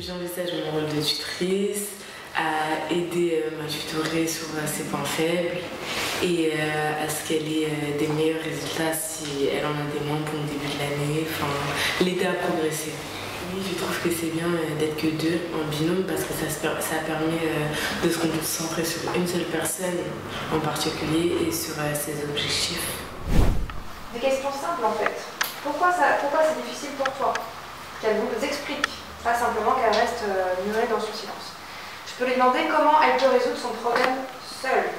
J'envisage mon rôle de tutrice, à aider ma tutorée sur ses points faibles et à ce qu'elle ait des meilleurs résultats si elle en a des moins pour le début de l'année, enfin l'aider à progresser. Oui, je trouve que c'est bien d'être que deux en binôme parce que ça, ça permet de se concentrer sur une seule personne en particulier et sur ses objectifs. Des questions simples en fait. Pourquoi, pourquoi c'est difficile pour toi? Pas simplement qu'elle reste murée dans son silence. Je peux lui demander comment elle peut résoudre son problème seule.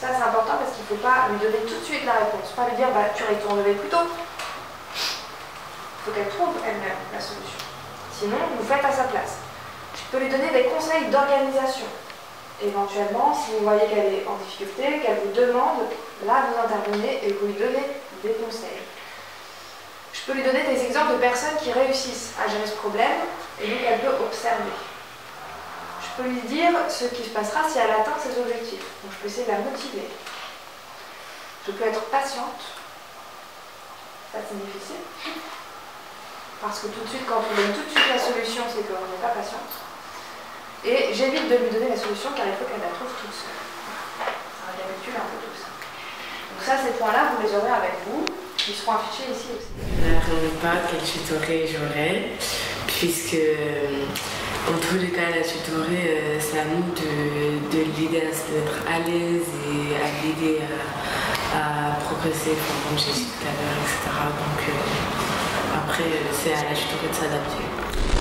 Ça c'est important parce qu'il ne faut pas lui donner tout de suite la réponse. Pas lui dire bah, tu aurais lever plus tôt, il faut qu'elle trouve elle-même la solution. Sinon, vous faites à sa place. Je peux lui donner des conseils d'organisation. Éventuellement, si vous voyez qu'elle est en difficulté, qu'elle vous demande, là vous intervenez et vous lui donnez des conseils. Je peux lui donner des exemples de personnes qui réussissent à gérer ce problème et donc elle peut observer. Je peux lui dire ce qui se passera si elle atteint ses objectifs. Donc je peux essayer de la motiver. Je peux être patiente. Ça c'est difficile. Parce que tout de suite, quand on donne tout de suite la solution, c'est qu'on n'est pas patiente. Et j'évite de lui donner la solution car il faut qu'elle la trouve toute seule. Ça récapitule un peu tout ça. Donc ça, ces points-là, vous les aurez avec vous. Ils seront affichés ici aussi. Je ne pas quelle tutorée j'aurai, puisque en tous les cas, la tutorée, c'est à nous de, de l'aider à se mettre à l'aise et à l'aider à, à, progresser, comme j'ai dit tout à l'heure, etc. Donc, après, c'est à la tutorée de s'adapter.